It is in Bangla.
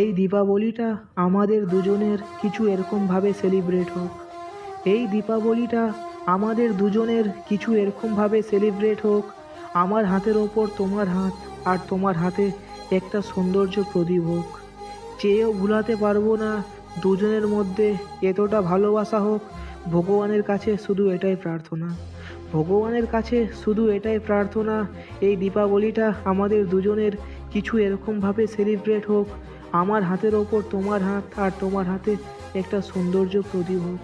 এই দীপাবলিটা আমাদের দুজনের কিছু এরকমভাবে সেলিব্রেট হোক। এই দীপাবলিটা আমাদের দুজনের কিছু এরকমভাবে সেলিব্রেট হোক। আমার হাতের ওপর তোমার হাত আর তোমার হাতে একটা সৌন্দর্য প্রদীপ হোক। চেয়েও ভুলাতে পারব না দুজনের মধ্যে এতটা ভালোবাসা হোক। ভগবানের কাছে শুধু এটাই প্রার্থনা। ভগবানের কাছে শুধু এটাই প্রার্থনা, এই দীপাবলিটা আমাদের দুজনের কিছু এরকমভাবে সেলিব্রেট হোক, আমার হাতের ওপর তোমার হাত আর তোমার হাতে একটা সৌন্দর্য প্রদীপ হোক।